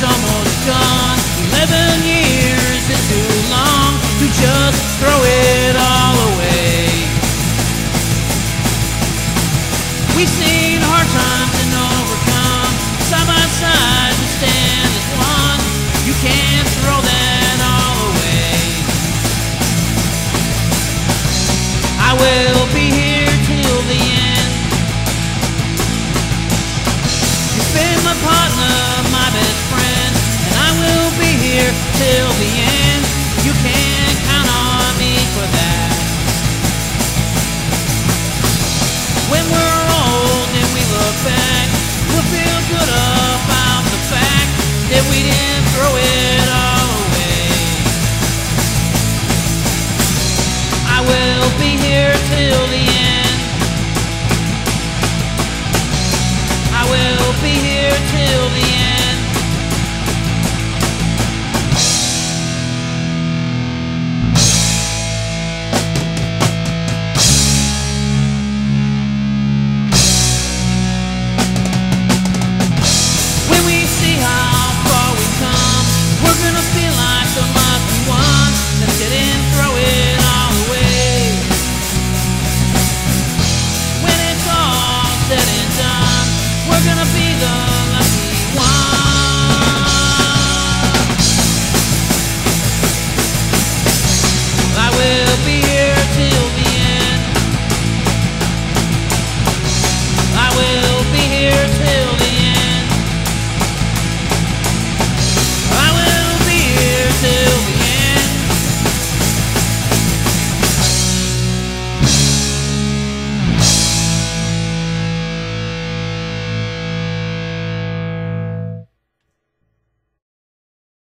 year's almost gone. Eleven years is too long to just throw it all away. We've seen hard times and overcome. Side by side, we stand as one. You can't throw that all away. I will be here till the end. You've been my partner, till the end. You can count on me for that. When we're old and we look back, we'll feel good about the fact that we didn't throw it all away. I will be here till the end.